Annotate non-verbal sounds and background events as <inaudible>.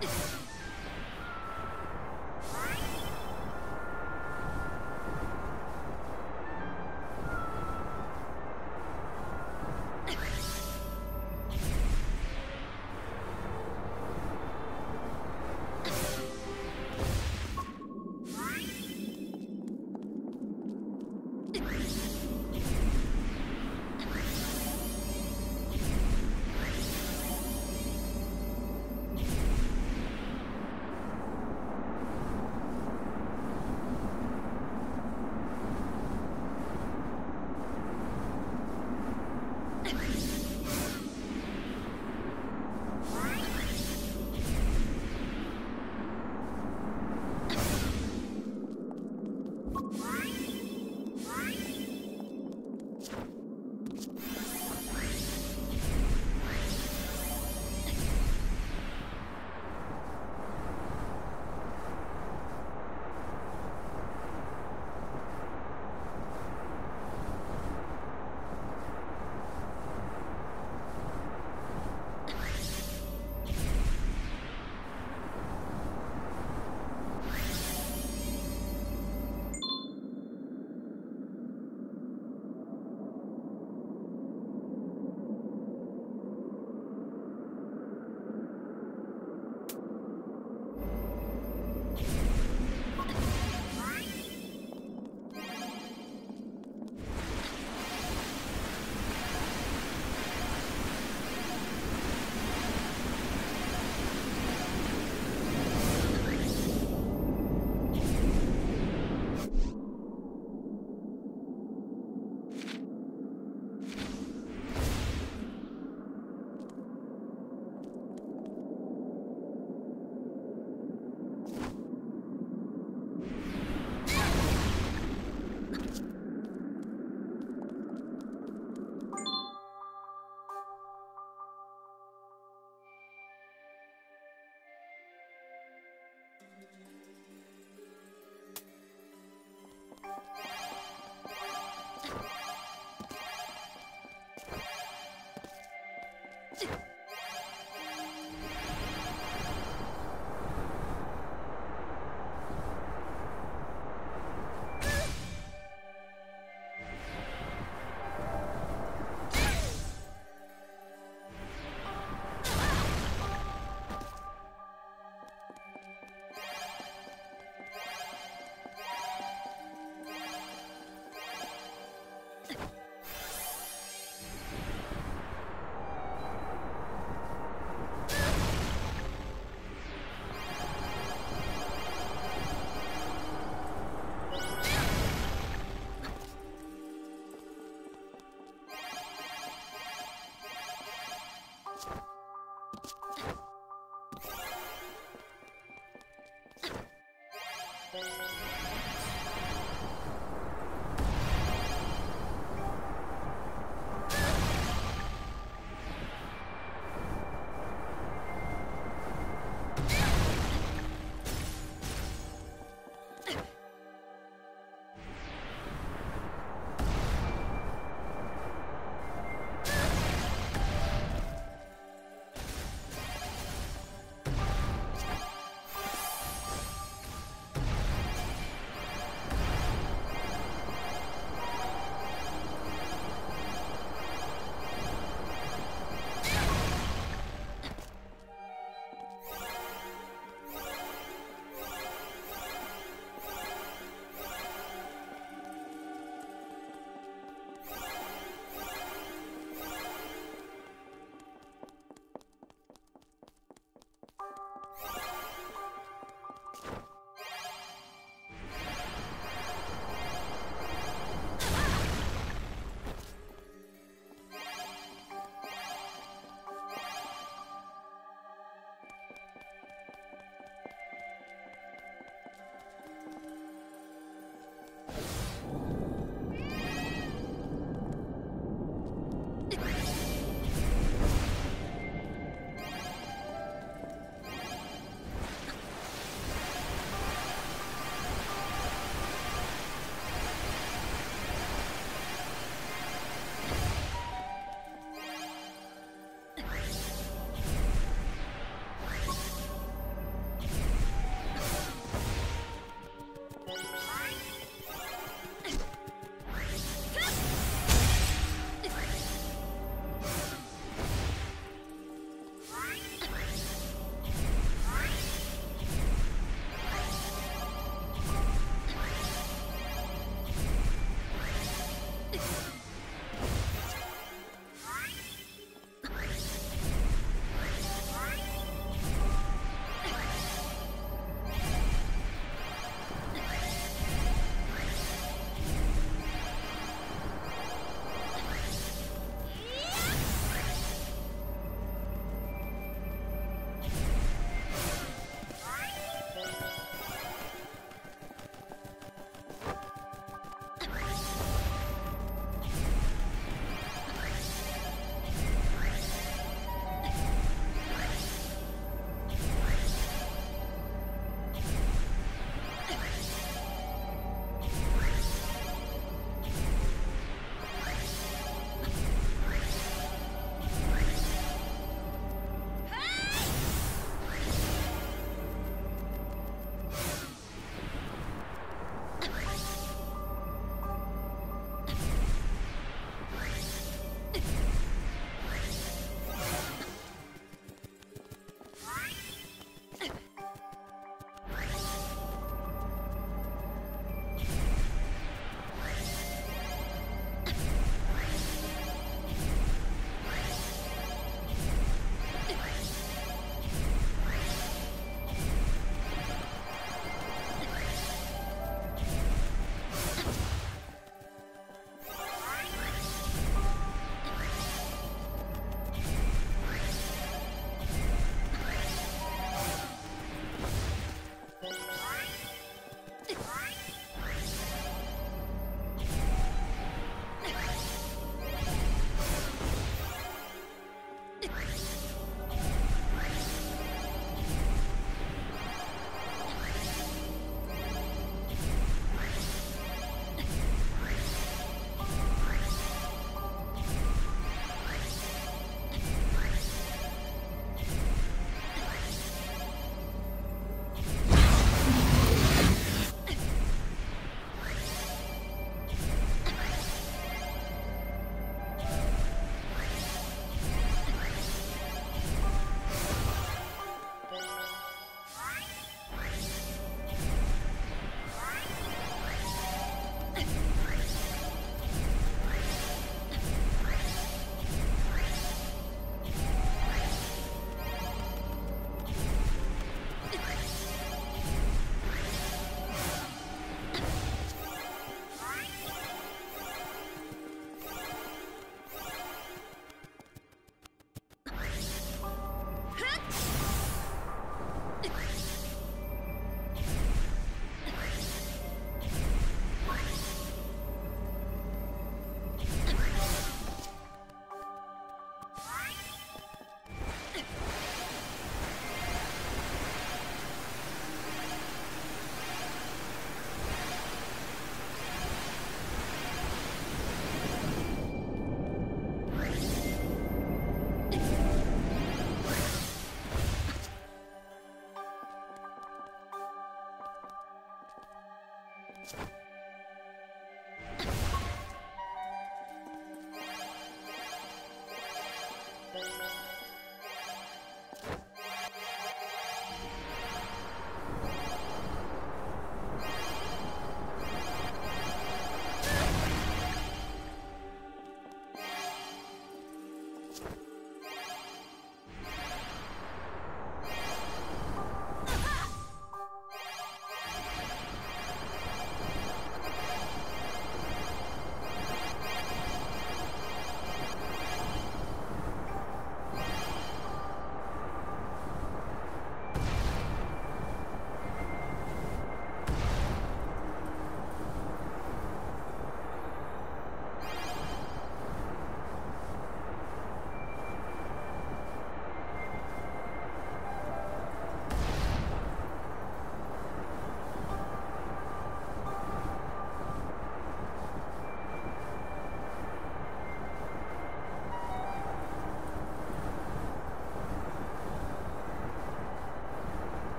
Yeah. <laughs>